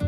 うん